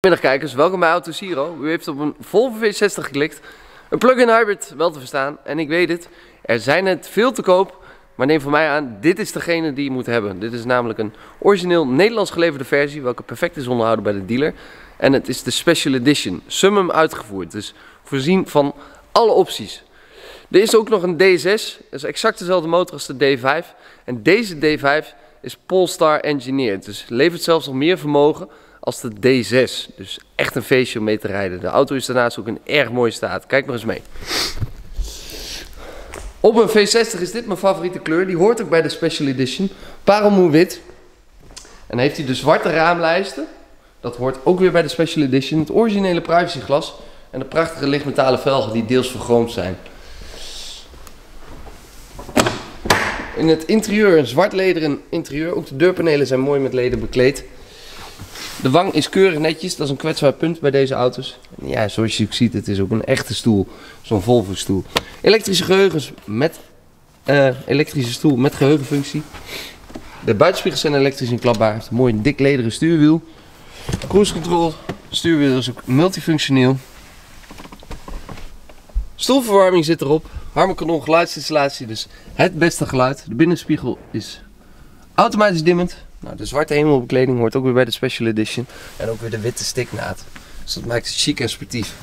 Goedemiddag kijkers, welkom bij Auto Zero. U heeft op een Volvo V60 geklikt. Een plug-in hybrid, wel te verstaan. En ik weet het, er zijn het veel te koop. Maar neem van mij aan, dit is degene die je moet hebben. Dit is namelijk een origineel Nederlands geleverde versie, welke perfect is onderhouden bij de dealer. En het is de Special Edition, summum uitgevoerd. Dus voorzien van alle opties. Er is ook nog een D6, dat is exact dezelfde motor als de D5. En deze D5 is Polestar engineered, dus levert zelfs nog meer vermogen als de D6. Dus echt een feestje om mee te rijden. De auto is daarnaast ook in erg mooie staat. Kijk maar eens mee. Op een V60 is dit mijn favoriete kleur. Die hoort ook bij de Special Edition. Parelmoer wit. En heeft hij de zwarte raamlijsten. Dat hoort ook weer bij de Special Edition. Het originele privacyglas. En de prachtige lichtmetalen velgen die deels vergroomd zijn. In het interieur een zwart lederen interieur. Ook de deurpanelen zijn mooi met leder bekleed. De wang is keurig netjes, dat is een kwetsbaar punt bij deze auto's. Ja, zoals je ziet, het is ook een echte stoel. Zo'n Volvo stoel. Elektrische geheugens met uh, elektrische stoel met geheugenfunctie. De buitenspiegels zijn elektrisch inklapbaar. Het een mooi dik lederen stuurwiel. Cruise control. Stuurwiel is ook multifunctioneel. Stoelverwarming zit erop. Harman geluidsinstallatie, dus het beste geluid. De binnenspiegel is automatisch dimmend. Nou, de zwarte hemelbekleding hoort ook weer bij de Special Edition. En ook weer de witte stiknaad. Dus dat maakt het chic en sportief.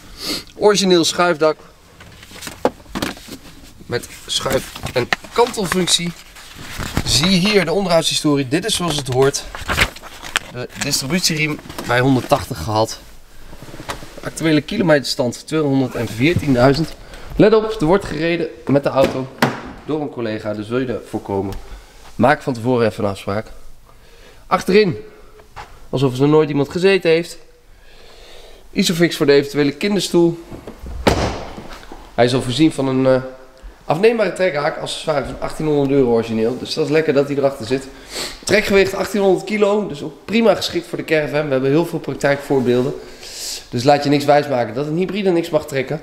Origineel schuifdak. Met schuif- en kantelfunctie. Zie hier de onderhoudshistorie. Dit is zoals het hoort. De distributieriem bij 180 gehad. Actuele kilometerstand 214.000. Let op, er wordt gereden met de auto door een collega. Dus wil je er voorkomen, maak van tevoren even een afspraak. Achterin, alsof er nooit iemand gezeten heeft. Isofix voor de eventuele kinderstoel. Hij is al voorzien van een uh, afneembare trekhaak, accessoire van 1800 euro origineel. Dus dat is lekker dat hij erachter zit. Trekgewicht 1800 kilo, dus ook prima geschikt voor de caravan. We hebben heel veel praktijkvoorbeelden. Dus laat je niks wijsmaken dat een hybride niks mag trekken.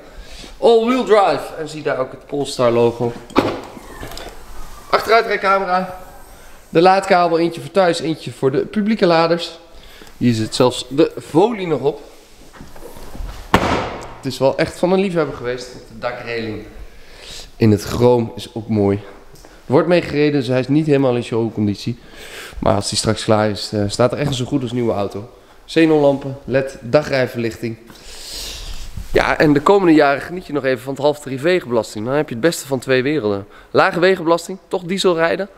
All-wheel drive. En zie daar ook het Polestar logo. Achteruitrijcamera. De laadkabel, eentje voor thuis, eentje voor de publieke laders. Hier zit zelfs de folie nog op. Het is wel echt van een liefhebber geweest. De dakreling in het chroom is ook mooi. Er wordt meegereden, dus hij is niet helemaal in showconditie. Maar als hij straks klaar is, uh, staat er echt zo goed als nieuwe auto. Xenonlampen, LED, dagrijverlichting. Ja, en de komende jaren geniet je nog even van het half tarief wegenbelasting. Dan heb je het beste van twee werelden. Lage wegenbelasting, toch diesel rijden.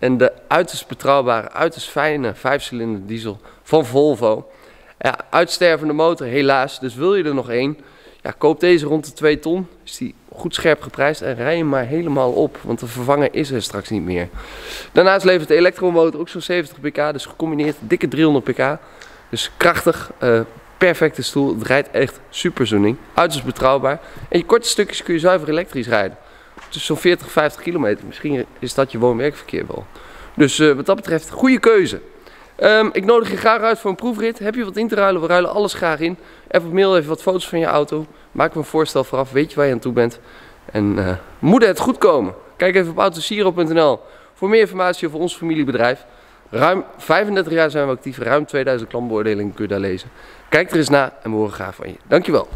En de uiterst betrouwbare, uiterst fijne vijfcilinder diesel van Volvo. Ja, uitstervende motor helaas, dus wil je er nog één, ja, koop deze rond de 2 ton. Is die goed scherp geprijsd en rij hem maar helemaal op, want de vervanger is er straks niet meer. Daarnaast levert de elektromotor ook zo'n 70 pk, dus gecombineerd dikke 300 pk. Dus krachtig, uh, perfecte stoel, het rijdt echt super zoning, uiterst betrouwbaar. En je korte stukjes kun je zuiver elektrisch rijden. Zo'n 40, 50 kilometer. Misschien is dat je woon-werkverkeer wel. Dus uh, wat dat betreft, goede keuze. Um, ik nodig je graag uit voor een proefrit. Heb je wat in te ruilen? We ruilen alles graag in. Even op mail even wat foto's van je auto. Maak me een voorstel vooraf. Weet je waar je aan toe bent. En uh, moet het goed komen? Kijk even op autosiro.nl voor meer informatie over ons familiebedrijf. Ruim 35 jaar zijn we actief. Ruim 2000 klantbeoordelingen kun je daar lezen. Kijk er eens na en we horen graag van je. Dankjewel.